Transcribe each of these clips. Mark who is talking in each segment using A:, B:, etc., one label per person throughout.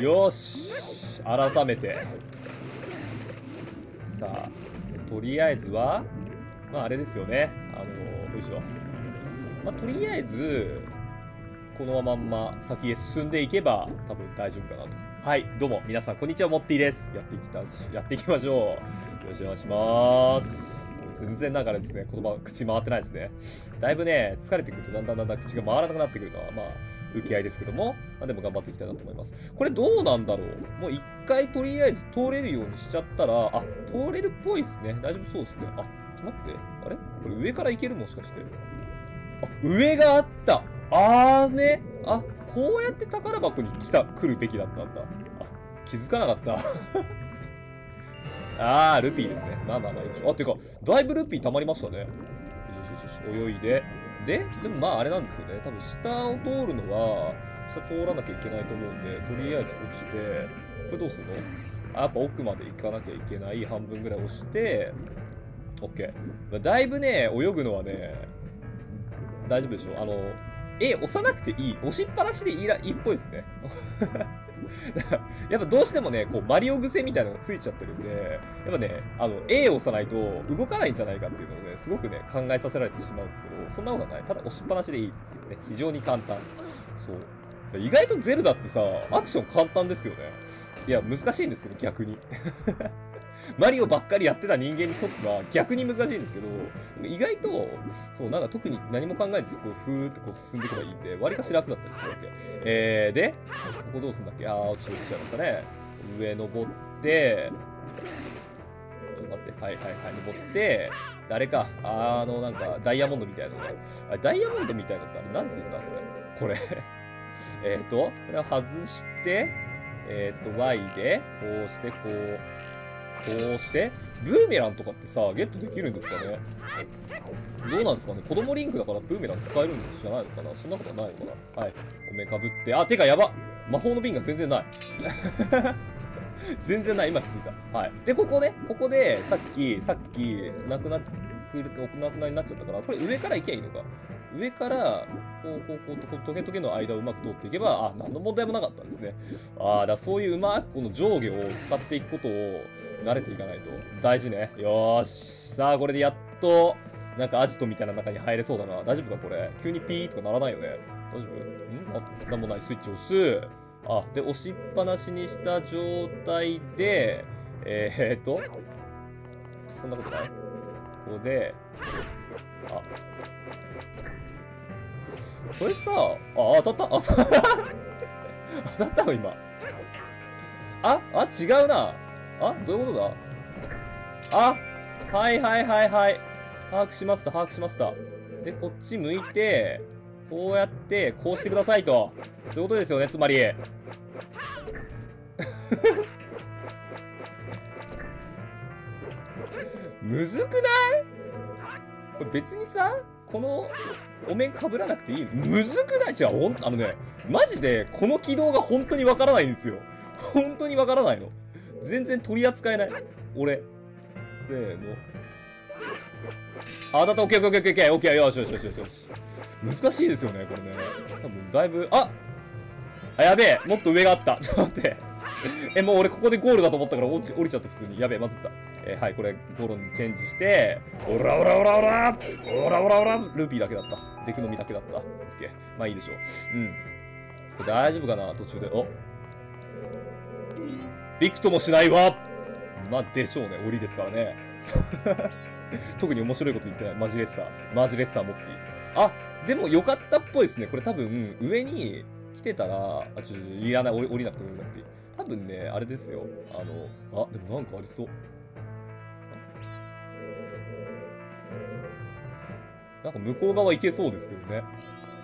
A: よし。改めて。さあとりあえずはまああれですよね。あのよいしょ。まあとりあえずこのまんま先へ進んでいけば多分大丈夫かなと。はいどうも。皆さんこんにちは。モッティです。やっていきたやっていきましょう。よろしくお願いします。全然なんかですね言葉口回ってないですね。だいぶね疲れてくるとだんだんだんだん口が回らなくなってくるのはまあ受け合いですけども、まあ、でも頑張っていきたいなと思います。これどうなんだろう？もう一回とりあえず通れるようにしちゃったら、あ、通れるっぽいですね。大丈夫そうですね。あ、ちょっと待って。あれ？これ上から行けるもしかして。あ、上があったあーね。あ、こうやって宝箱に来た、来るべきだったんだ。あ、気づかなかった。あー、ルピーですね。まあまあまあいいでしょ。あ、てか、だいぶルピー溜まりましたね。よしよしよし、泳いで。で、でもまああれなんですよね。多分下を通るのは、下通らなきゃいけないと思うんで、とりあえず落ちて、これどうするの？あ、やっぱ奥まで行かなきゃいけない。半分ぐらい押して、OK。まあ、だいぶね、泳ぐのはね、大丈夫でしょ？あの、A 押さなくていい？押しっぱなしでいいらいいっぽいですね。やっぱどうしてもね、こう、マリオ癖みたいなのがついちゃってるんで、やっぱね、あの、A を押さないと動かないんじゃないかっていうのをね、すごくね、考えさせられてしまうんですけど、そんなことはない。ただ押しっぱなしでいい。っていうね、非常に簡単。そう。意外とゼルダってさ、アクション簡単ですよね。いや、難しいんですけど、逆に。マリオばっかりやってた人間にとっては逆に難しいんですけど、意外と、そう、なんか特に何も考えず、こう、ふーってこう進んでいけばいいんで、割かし楽だったりするわけ。えー、で、ここどうすんだっけ？あー、落ちちゃいましたね。上登って、ちょっと待って、はいはいはい、登って、誰か、あの、なんか、ダイヤモンドみたいなのが、あダイヤモンドみたいなのってあれ、なんて言ったこれ。これえっと、これを外して、えっ、ー、と、Y で、こうして、こう、こうして、ブーメランとかってさ、ゲットできるんですかね？どうなんですかね？子供リンクだからブーメラン使えるんじゃないのかな？そんなことはないのかな？はい。お面かぶって、あ、てかやば魔法の瓶が全然ない。全然ない、今気づいた。はい。で、ここね、ここで、さっき、さっき、なくな、くるなくなりになっちゃったから、これ上から行けばいいのか。上から、こう、こう、こう、こうトゲトゲの間をうまく通っていけば、あ、何の問題もなかったんですね。ああ、だそういううまくこの上下を使っていくことを慣れていかないと。大事ね。よーし。さあ、これでやっと、なんかアジトみたいな中に入れそうだな。大丈夫かこれ。急にピーとかならないよね。大丈夫？ん？あ、なんもない。スイッチ押す。あ、で、押しっぱなしにした状態で、えー、っと、そんなことない？ここで、あ、これさ、あ、当たった？あ、当たった の今。あ、あ、違うな。あ、どういうことだ？あ、はいはいはいはい。把握しました、把握しました。で、こっち向いて、こうやって、こうしてくださいと。そういうことですよね、つまり。むずくない？これ別にさ、このお面かぶらなくていいむずくない？違う、ほん、あのね、マジでこの軌道が本当にわからないんですよ。本当にわからないの。全然取り扱えない。俺。せーの。あ、だった、オッケーオッケーオッケーオッケー、よしよしよしよしよし。難しいですよね、これね。多分、だいぶ、ああ、やべえもっと上があった。ちょっと待って。え、もう俺ここでゴールだと思ったから降り降りちゃった普通に。やべえ、まずった。えー、はい、これ、ゴロにチェンジして、オラオラオラオラオラオラオラルピーだけだった。デクノミだけだった。オッケー。まあいいでしょう。うん。これ大丈夫かな途中で。おびくともしないわまあ、でしょうね。檻ですからね。特に面白いこと言ってない。マジレッサー。マジレッサー持っていい。あ、でも良かったっぽいですね。これ多分、上に来てたら、あ、ちょ、いらない。降りなくて降りなくていい。多分ね、あれですよ。あの、あ、でもなんかありそう。なんか向こう側行けそうですけどね。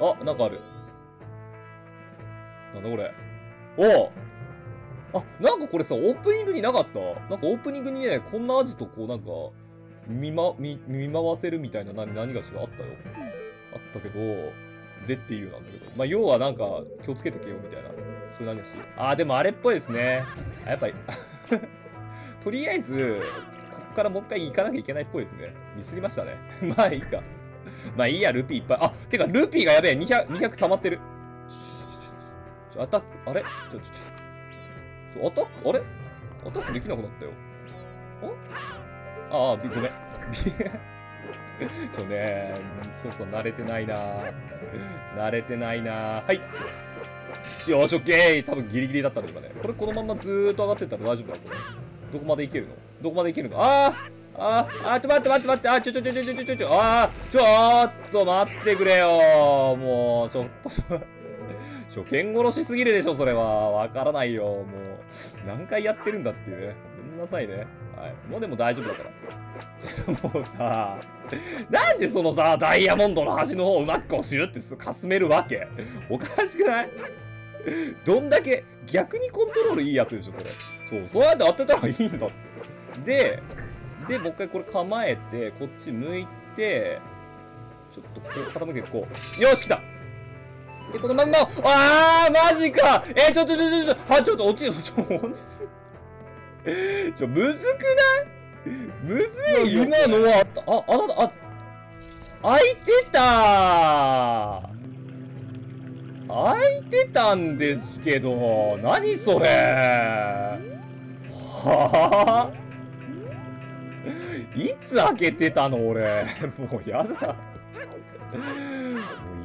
A: あ、なんかある。なんだこれ。おおあ、なんかこれさ、オープニングになかった？なんかオープニングにね、こんなアジトこうなんか、見ま、見、見回せるみたいな何、何がしらあったよ。あったけど、でっていうなんだけど。まあ、要はなんか、気をつけてけよみたいな。そういう何がし。あー、でもあれっぽいですね。あ、やっぱり とりあえず、こっからもう一回行かなきゃいけないっぽいですね。ミスりましたね。まあいいか。まあいいや、ルピーいっぱい。あ、てか、ルピーがやべえ。200、200溜まってる。ちょ、アタック、あれちょ、ちょ、ちょ。そうアタックあれ？アタックできなくなったよ。ああごめん。ちょね。そうそう慣れてないな。慣れてないな。はい。よしオッケー。多分ギリギリだったの今ね。これこのままずーっと上がってったら大丈夫だこれどこまでいけるの？どこまでいけるの？ああああちょ待って待って待って。あちょちょちょちょちょちょちょあちょっと待ってくれよもうちょっと初見殺しすぎるでしょ、それは。わからないよ、もう。何回やってるんだっていうね。ごめんなさいね。はい。もうでも大丈夫だから。もうさ、なんでそのさ、ダイヤモンドの端の方をうまくこうシュってかすめるわけ？おかしくない？どんだけ逆にコントロールいいやつでしょ、それ。そう、そうやって当てたらいいんだって。で、で、もう一回これ構えて、こっち向いて、ちょっとこう傾けてこう。よし、来たで、このまんま、あー、マジかえー、ちょっと、ちょ、ちょ、ちょ、ちょ、は、ちょっと落ちる、ちょ、落ち す。ちょ、むずくない？むずい今のは、あ、あ、あ、あ、開いてた開いてたんですけど、何それはぁいつ開けてたの俺。もうやだ。も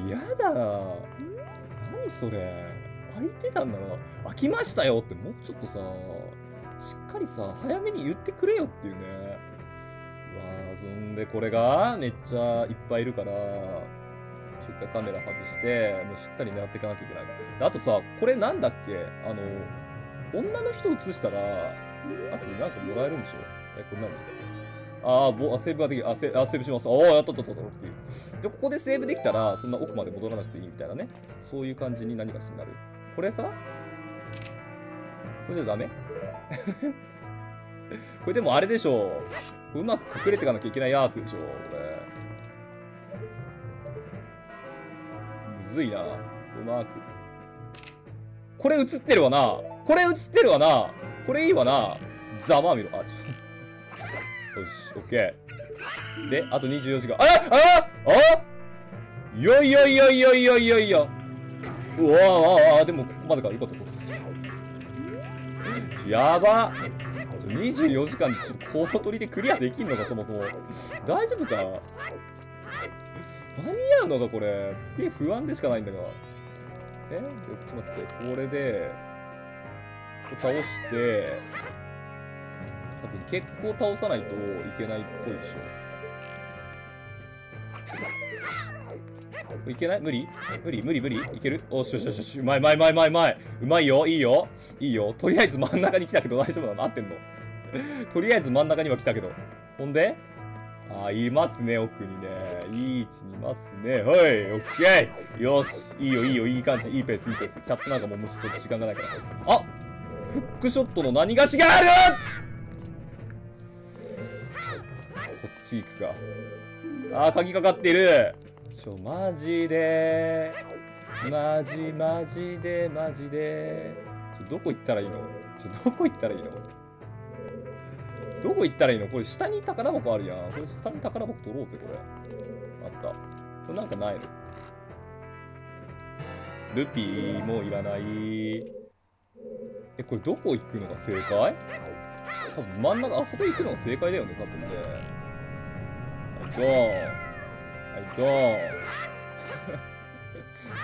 A: うやだな。何それ。開いてたんだな。開きましたよってもうちょっとさ、しっかりさ、早めに言ってくれよっていうね。うわー、そんでこれがめっちゃいっぱいいるから、しっかカメラ外して、もうしっかり狙っていかなきゃいけない。であとさ、これなんだっけ？あの、女の人映したら、あとなんかもらえるんでしょ？え、これ何？ああ、セーブができる。あ、セあセーブします。おお、やったったったっていう。で、ここでセーブできたら、そんな奥まで戻らなくていいみたいなね。そういう感じに何かしになる。これさ？これでダメ？これでもあれでしょう。うまく隠れていかなきゃいけないやつでしょこれ。むずいな。うまく。これ映ってるわな。これ映ってるわな。これいいわな。ざまあみろ。あ、ちょっと。よし、オッケー。で、あと24時間。あああ？いよいよいよいよいよいよいよ。うわああでもここまでか。よかった、こやば24時間でちょっとコード取りでクリアできんのか、そもそも。大丈夫か？間に合うのか、これ。すげえ不安でしかないんだが。え？ちょっと待って。これで、こ倒して、多分結構倒さないといけないっぽいでしょ。いけない？無理？無理？無理？無理？いける？おしよしよしよし。うまいうまいうまいうまいうまい。うまいよいいよいいよ。とりあえず真ん中に来たけど大丈夫なの？合ってんの？とりあえず真ん中には来たけど。ほんで？あ、いますね、奥にね。いい位置にいますね。はい、オッケーよし。いいよ、いいよ、いい感じ。いいペース、いいペース。チャットなんかもう無視ちょっと時間がないから。あフックショットの何がしがあるこっち行くか。あー、鍵かかってる。ちょ、マジでマジマジでマジでちょ、どこ行ったらいいの？ちょ、どこ行ったらいいの？どこ行ったらいいの？これ下に宝箱あるやん。これ下に宝箱取ろうぜ、これ。あった。これなんかないの？ルピーもいらない。え、これどこ行くのが正解？多分真ん中、あそこ行くのが正解だよね、多分ね。はい、ドーン。はい、ドー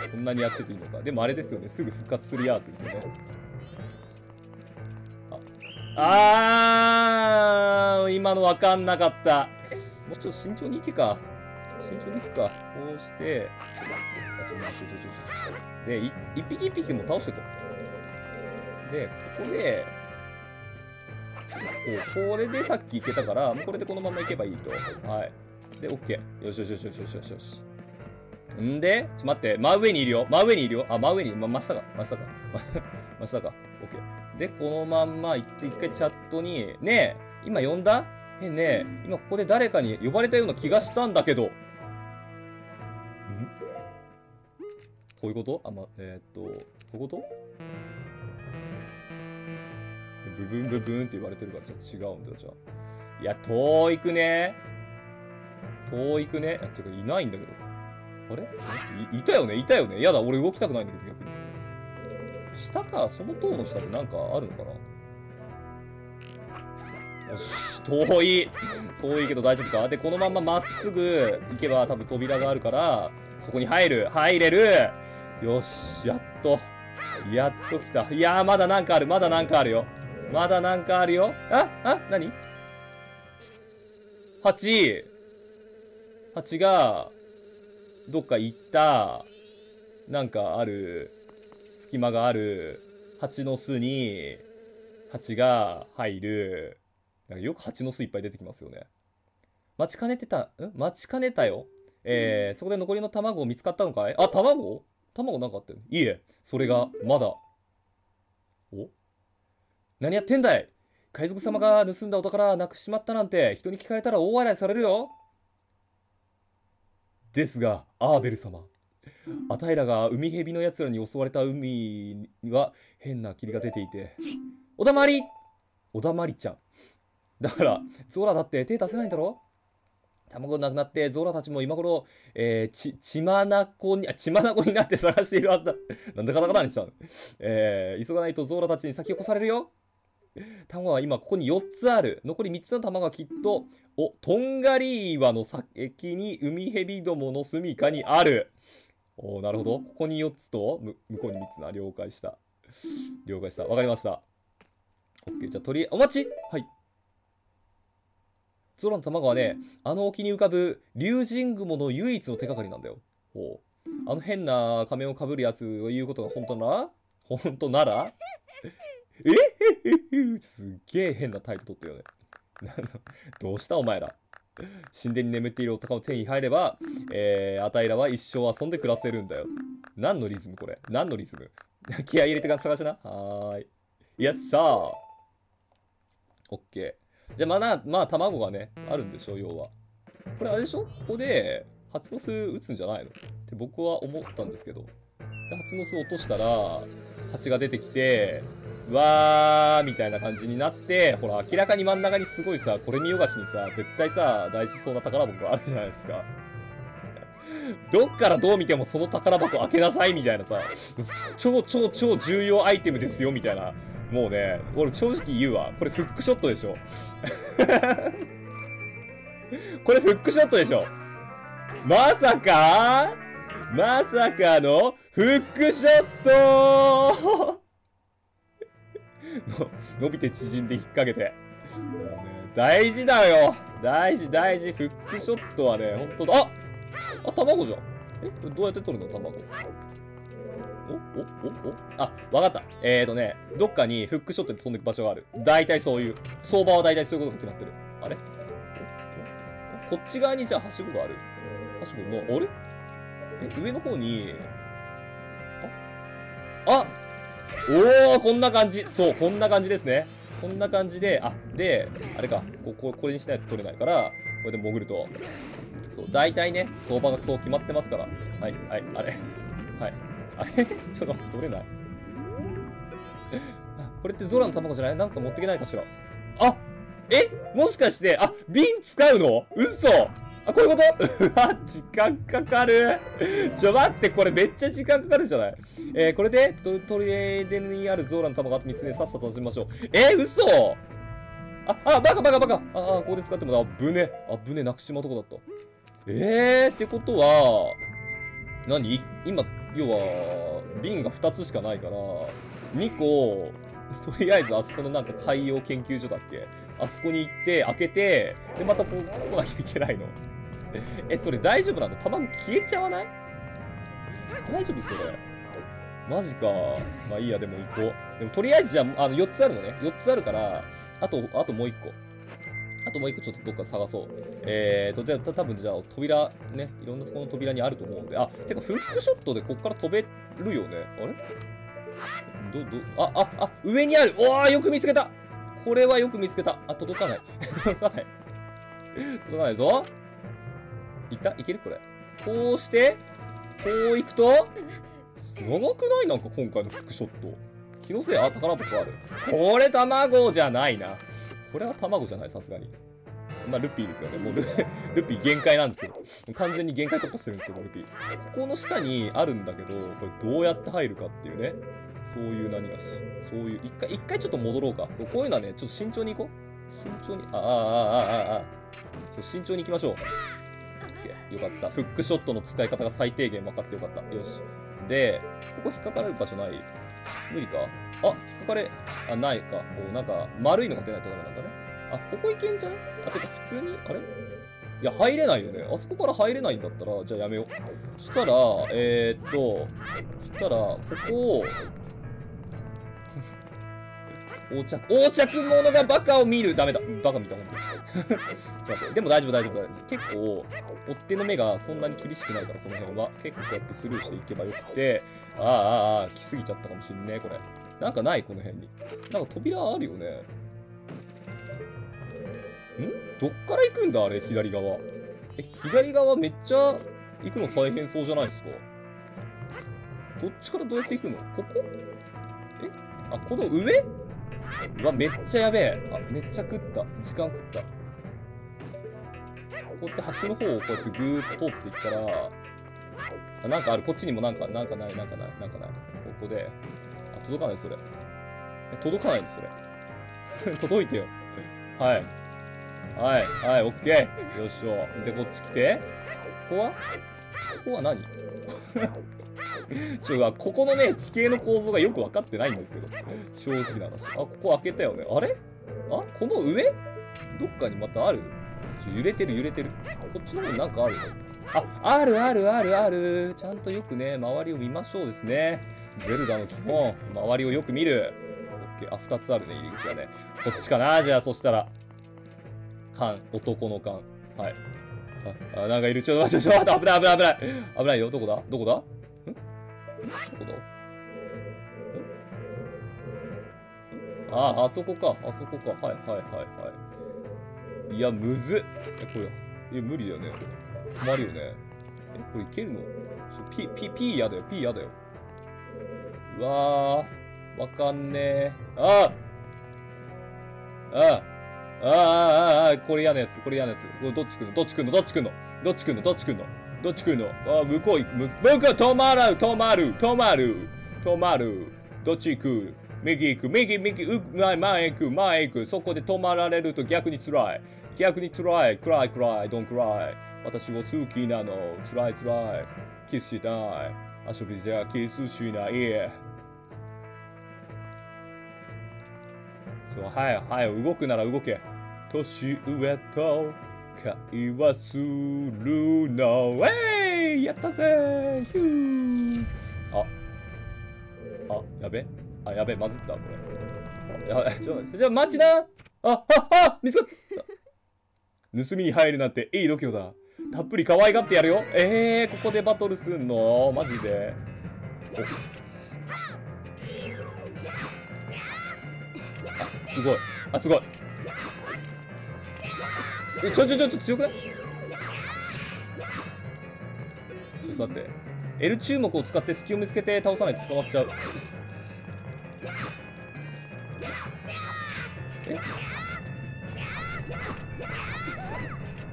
A: ン。こんなにやってていいのか。でもあれですよね。すぐ復活するやつですよね。ああー、今のわかんなかった。もうちょっと慎重にいけか。慎重にいくか。こうして、あ、ちょ、ちょ、ちょ、ちょ、で、一匹一匹も倒してと。で、ここで、こう、これでさっきいけたから、もうこれでこのままいけばいいと。はい。で、オッケー。よしよしよしよしよしよし。んで、ちょ、待って、真上にいるよ。真上にいるよ。あ、真上に、ま、真下か。真下か。真下か。オッケー。で、このまんま行って一回チャットに、ねえ、今呼んだ？え、ねえ、今ここで誰かに呼ばれたような気がしたんだけど。ん？こういうこと？あ、ま、えー、っと、こういうこと？ブブンブブンって言われてるからちょっと違うんだよ、じゃあ。いや、遠いくね。遠いくね。あ、てか、いないんだけど。あれ？いいたよね？いたよね？やだ、俺動きたくないんだけど、逆に。下か、その塔の下ってなんかあるのかな？よし、遠い。遠いけど大丈夫か？で、このまままっすぐ行けば多分扉があるから、そこに入る。入れるよし、やっと。やっと来た。いやー、まだなんかある。まだなんかあるよ。まだなんかあるよ。ああ何 ?8。8が、どっか行った。なんかある。隙間がある。蜂の巣に、蜂が入る。なんかよく蜂の巣いっぱい出てきますよね。待ちかねてた、ん？待ちかねたよ。えー、そこで残りの卵見つかったのかい？あ、卵？卵なんかあったよ。いいえ、それが、まだ。お？何やってんだい？海賊様が盗んだお宝なくしまったなんて人に聞かれたら大笑いされるよですが、アーベル様。アタイらが海蛇の奴らに襲われた海には変な霧が出ていて。おだまりおだまりちゃん。だから、ゾーラだって手出せないんだろ？卵なくなって、ゾーラたちも今頃、えー、ち、血まなこに、あ、血まなこになって探しているはずだ。なんでカタカナにしたの？えー、急がないとゾーラたちに先を越されるよ。卵は今ここに4つある。残り3つの卵はきっと、お、トンガリ岩の先に海蛇どもの住処にある。おーなるほど。ここに4つと、向こうに3つな。了解した。了解した。わかりました。オッケー。じゃあ、とり、お待ちはい。ゾロの卵はね、あの沖に浮かぶ竜神雲の唯一の手がかりなんだよ。ほう。あの変な仮面をかぶるやつを言うことが本当な？ら本当なら？えへへへすっげえ変なタイト取ったよね。どうしたお前ら。神殿に眠っているお宝を手に入れば、えー、あたいらは一生遊んで暮らせるんだよ。何のリズムこれ？何のリズム？気合い入れてから探しな。はーい。いやさあ。オッケー。じゃあまあな、まあ卵がね、あるんでしょ、要は。これあれでしょ？ここで、蜂の巣打つんじゃないの？って僕は思ったんですけど。で、蜂の巣落としたら、蜂が出てきて、わーみたいな感じになって、ほら、明らかに真ん中にすごいさ、これ見よがしにさ、絶対さ、大事そうな宝箱があるじゃないですか。どっからどう見てもその宝箱開けなさいみたいなさ、超超超重要アイテムですよみたいな。もうね、俺正直言うわ。これフックショットでしょ。これフックショットでしょ。まさか？まさかのフックショットの の伸びて縮んで引っ掛けて。もうね、大事だよ大事大事フックショットはね、ほんとだ。ああ、卵じゃん。えどうやって取るの？卵。おおおおあ、わかった。えーとね、どっかにフックショットで飛んでいく場所がある。大体そういう。相場は大体そういうことが決まってる。あれ？こっち側にじゃあはしごがある。はしごの、あれ？え、上の方に、ああおーこんな感じそう、こんな感じですね。こんな感じで、あ、で、あれか、こここれにしないと取れないから、これで潜ると、そう、大体ね、相場がそう決まってますから。はい、はい、あれ。はい。あれ？ちょっと待って、取れない。これってゾラの卵じゃない？なんか持ってけないかしら。あえ？もしかして、あ、瓶使うの？嘘あ、こういうこと？うわ、時間かかる。ちょ、待って、これめっちゃ時間かかるじゃない？えー、これで、と、とりあえずにあるゾーラの卵あと3つでさっさと始めましょう。えー、嘘あ、あ、バカバカバカあ、あ、ここで使っても、あ、ぶね。あ、ぶね、なくしまうとこだった。えー、ってことは、何？今、要は、瓶が2つしかないから、2個、とりあえずあそこのなんか海洋研究所だっけ？あそこに行って、開けて、で、またこう、来なきゃいけないの。え、それ大丈夫なの？卵消えちゃわない？大丈夫それ。マジか。まあいいや、でも行こう。でもとりあえずじゃあ、あの、4つあるのね。4つあるから、あと、あともう1個。あともう1個ちょっとどっか探そう。えーと、じゃあ、た多分じゃあ、扉、ね、いろんなところの扉にあると思うんで。あ、てか、フックショットでこっから飛べるよね。あれ？ど、ど、あ、あ、あ、上にあるおーよく見つけたこれはよく見つけた。あ、届かない。届かない。届かないぞ。いった？いける？これ。こうして、こう行くと、長くない？なんか今回のフックショット。気のせいあったかなとある。これ卵じゃないな。これは卵じゃない、さすがに。まあ、ルピーですよね。もうル、ルピー限界なんですけど。完全に限界突破してるんですけど、ルピー。ここの下にあるんだけど、これどうやって入るかっていうね。そういう何がし。そういう、一回、一回ちょっと戻ろうか。こういうのはね、ちょっと慎重に行こう。慎重に、ああ、ああ、ああ、ああ。慎重に行きましょう。よかった。フックショットの使い方が最低限分かってよかった。よし。でここ引っかかれる場所ない？無理か？あ引っかかれあないか。こうなんか丸いのが出ないとダメなんだね。あここいけんじゃないあてか普通に？あれ？いや入れないよね。あそこから入れないんだったらじゃあやめよう。したらえー、っとしたらここを横着横着者がバカを見るダメだ。バカ見たほんとちょっとでも大丈夫大丈夫大丈夫。結構追っ手の目がそんなに厳しくないからこの辺は。結構こうやってスルーしていけばよくて。あああああ来すぎちゃったかもしんねこれ。なんかないこの辺に。なんか扉あるよね。ん？どっから行くんだあれ左側。え左側めっちゃ行くの大変そうじゃないですか。どっちからどうやって行くの？ここ？え？あこの上？うわめっちゃやべえ。あめっちゃ食った。時間食った。こうやって橋の方をこうやってぐーっと通っていったらあなんかある。こっちにもなんかなんかないなんかないなんかない。ここで。あ届かないそれ。届かないのそれ。届いてよ。はい。はいはいオッケー。よっしょ。でこっち来て。ここは？ここは何？ちょっとここのね地形の構造がよく分かってないんですけど。正直な話。あここ開けたよね。あれ？あこの上？どっかにまたある？ちょ揺れてる揺れてる。こっちの方になんかあるのああるあるあるある。ちゃんとよくね周りを見ましょうですね。ゼルダの基本周りをよく見る。オッケー。あ2つあるね入り口はね。こっちかな？じゃあそしたら。缶。男の缶。はい。ああなんかいる。ちょっと待ってちょっと待って危ない危ない危ない。危ないよ。どこだ？どこだ？んどこだ。んああそこか。あそこか。はいはいはいはい。いやむずっ。えこれえ無理だよね。止まるよね。えこれいけるの？ちょピピピーやだよ。ピーやだよ。うわー。わかんねえ。ああああああああこれ嫌なやつ。これ嫌なやつ。これどっち来んの？どっち来んの？どっち来んの？どっち来んの？どっち来んの？どっち来んの？あ向こう行く。む僕は止まる止まる止まる止まるどっち行く右行く。右右う前前行く。前行く。そこで止まられると逆に辛い。逆に辛い。暗い暗い。don't cry 私を好きなの。辛い辛い。キスしたい。遊びじゃキスしない。そうはいはい。動くなら動け。年上と会話するのえいやったぜヒューああやべあやべまずったこれあやちょじゃあ待ちなあああ見つかった盗みに入るなんていい度胸だたっぷり可愛がってやるよえー、ここでバトルすんのマジであすごいあすごいちょちょちょちょ強くない？ちょっと待って。L 注目を使って隙を見つけて倒さないと捕まっちゃう。え？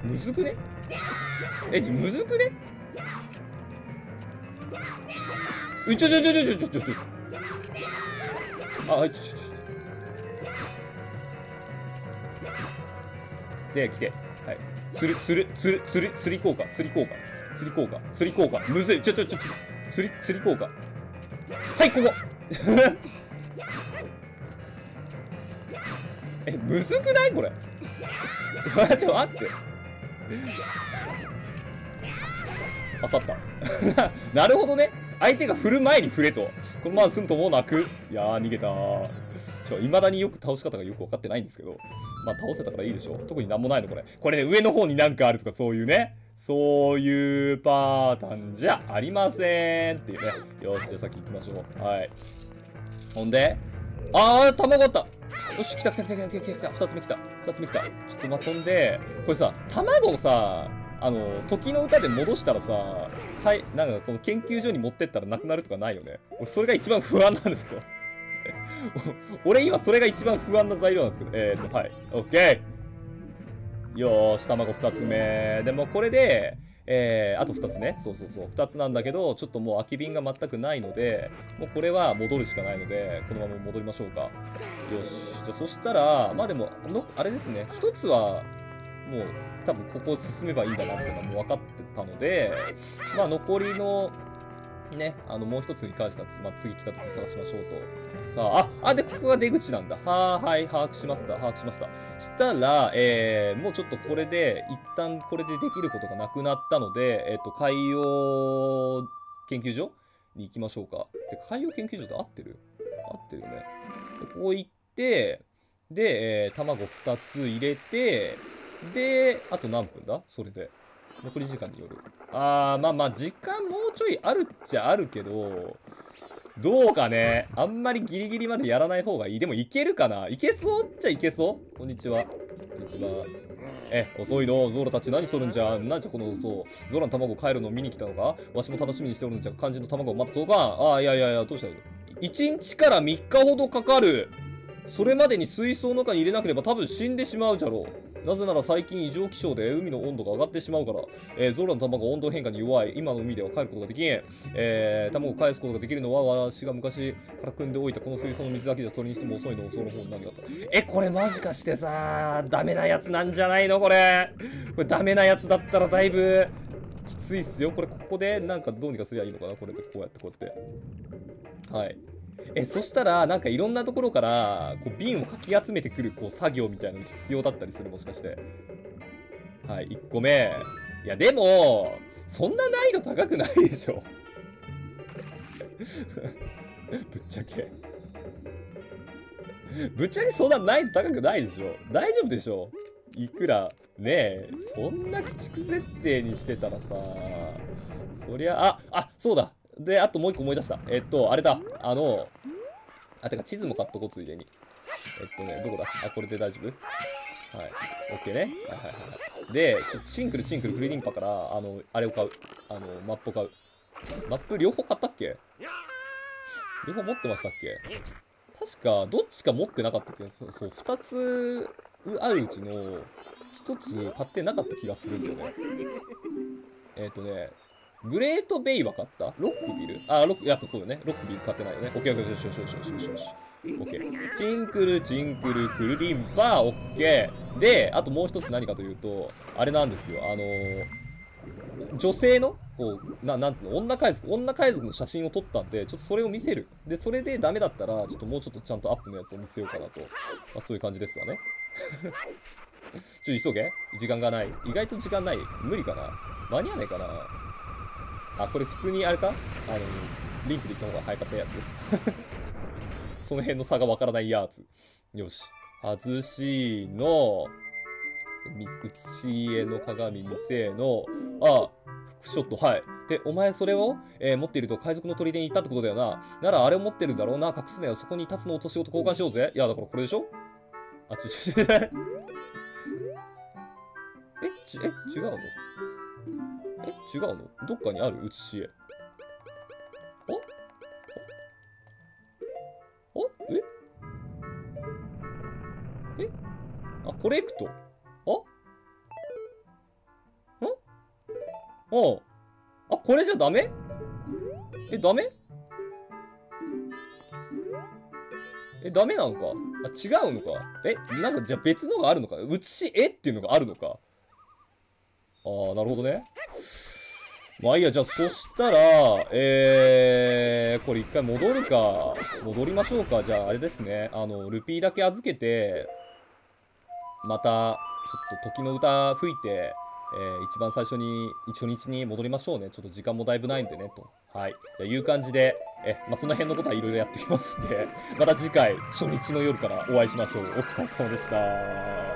A: むずくね？えちむずくね？うちょちょちょちょちょちょちょあちょちょ。で来てはい。釣る釣る釣る釣る釣り効果釣り効果釣り効果釣り効果むずい。ちょちょちょちょ釣り釣り効果。はいここ。えむずくないこれ？ちょ待って。当たった。なるほどね。相手が振る前に振れと。このまま済むともうなく。いやー逃げたちょ、未だによく倒し方がよく分かってないんですけど。まあ、倒せたからいいでしょ。特になんもないの、これ。これね、上の方になんかあるとか、そういうね。そういうパターンじゃありませんっていうね。よし、じゃあ先行きましょう。はい。ほんで、あー、卵あったよし、来た来た来た来た来た来た。二つ目来た。二つ目来た。ちょっとまあ、そんで、これさ、卵をさ、あの、時の歌で戻したらさ、はい、なんかこの研究所に持ってったらなくなるとかないよね。俺、それが一番不安なんですけど。俺今それが一番不安な材料なんですけど。えーと、はい。オッケーよーし、卵2つ目。でもこれで、えー、あと2つね。そうそうそう。2つなんだけど、ちょっともう空き瓶が全くないので、もうこれは戻るしかないので、このまま戻りましょうか。よし。じゃあそしたら、まあでも、のあれですね。1つは、もう多分ここを進めばいいんだなっていうのはもう分かってたので、まあ残りのね、あの、もう一つに関しては、まあ、次来た時探しましょうと。さあ、あ、あ、で、ここが出口なんだ。はーはい、把握しました。把握しました。したら、えー、もうちょっとこれで、一旦これでできることがなくなったので、えっ、と、海洋研究所に行きましょうか。で、海洋研究所って合ってる？合ってるよね。でここ行って、で、えー、卵2つ入れて、で、あと何分だ？それで。残り時間による。あー、まあまあ、時間もうちょいあるっちゃあるけど、どうかね。あんまりギリギリまでやらない方がいい。でもいけるかないけそうっちゃいけそう？こんにちは。こんにちは。え、遅いの？ゾーラたち何しとるんじゃ？なんじゃこの、そう。ゾーラの卵帰るの見に来たのか？わしも楽しみにしておるんじゃ。肝心の卵まだ届か？ん。ああ、いやいやいや、どうした？らいい ?1 日から3日ほどかかる。それまでに水槽の中に入れなければ多分死んでしまうじゃろう。なぜなら最近異常気象で海の温度が上がってしまうから、えー、ゾロの卵温度変化に弱い。今の海では帰ることができん。えー、卵を返すことができるのは、私が昔から汲んでおいたこの水槽の水だけでそれにしても遅いの、その方に何があった。え、これマジかしてさ、ダメなやつなんじゃないのこれ。これダメなやつだったらだいぶ、きついっすよ。これここでなんかどうにかすりゃいいのかなこれでこうやってこうやって。はい。え、そしたら、なんかいろんなところから、こう、瓶をかき集めてくる、こう、作業みたいなのが必要だったりする、もしかして。はい、1個目。いや、でも、そんな難易度高くないでしょ。ぶっちゃけ。ぶっちゃけそんな難易度高くないでしょ。大丈夫でしょ。いくら、ねえ、そんな鬼畜設定にしてたらさ、そりゃ、あ、あ、そうだ。で、あともう一個思い出した。えっと、あれだ。あの、あ、てか地図も買っとこう、ついでに。えっとね、どこだ？あ、これで大丈夫？はい。オッケーね。はいはいはい。で、ちょ、チンクルチンクルクリリンパから、あの、あれを買う。あの、マップを買う。マップ両方買ったっけ？両方持ってましたっけ？確か、どっちか持ってなかったっけそう、そう、二つあるうちの、一つ買ってなかった気がするんだよね。えっ、ー、とね、グレートベイは買った？ロックビル？あ、ロック、やっぱそうだね。ロックビル買ってないよね。オッケーオッケー、よしよしよしよしよしよし。オッケー。チンクル、チンクル、クルリンパー、オッケー。で、あともう一つ何かというと、あれなんですよ。あのー、女性の、こう、な、なんつうの、女海賊、女海賊の写真を撮ったんで、ちょっとそれを見せる。で、それでダメだったら、ちょっともうちょっとちゃんとアップのやつを見せようかなと。まあ、そういう感じですわね。ちょ、急げ時間がない。意外と時間ない。無理かな間に合わないかなあ、これ普通にあれか？あの、リンクで行った方が早かったやつ その辺の差がわからないやつ。よし。外しの、み写し絵の鏡見せの、あ、フショット、はい。で、お前それを、えー、持っていると海賊の砦に行ったってことだよな。ならあれを持ってるんだろうな。隠すなよ。そこに立つの落とし事交換しようぜ。いや、だからこれでしょ？あ、ち、ち、ち、え、ち、え、違うの？え違うの？どっかにある？写し絵。おおえ？え？あ、コレクト？あ？んああ、これじゃダメ？え、ダメ？え、ダメなのか？あ、違うのか？え、なんかじゃあ別のがあるのか？写し絵っていうのがあるのか？ああ、なるほどね。まあいいや、じゃあそしたら、えー、これ一回戻るか。戻りましょうか。じゃああれですね。あの、ルピーだけ預けて、また、ちょっと時の歌吹いて、えー、一番最初に、初日に戻りましょうね。ちょっと時間もだいぶないんでね、と。はい。じゃいう感じで、え、まあ、その辺のことはいろいろやってきますんで、また次回、初日の夜からお会いしましょう。お疲れ様でした。